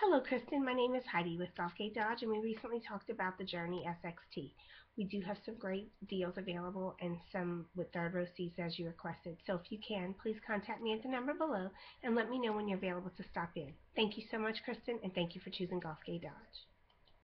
Hello, Kristen. My name is Heidi with Southgate Dodge, and we recently talked about the Journey SXT. We do have some great deals available and some with third row seats as you requested. So if you can, please contact me at the number below and let me know when you're available to stop in. Thank you so much, Kristen, and thank you for choosing Southgate Dodge.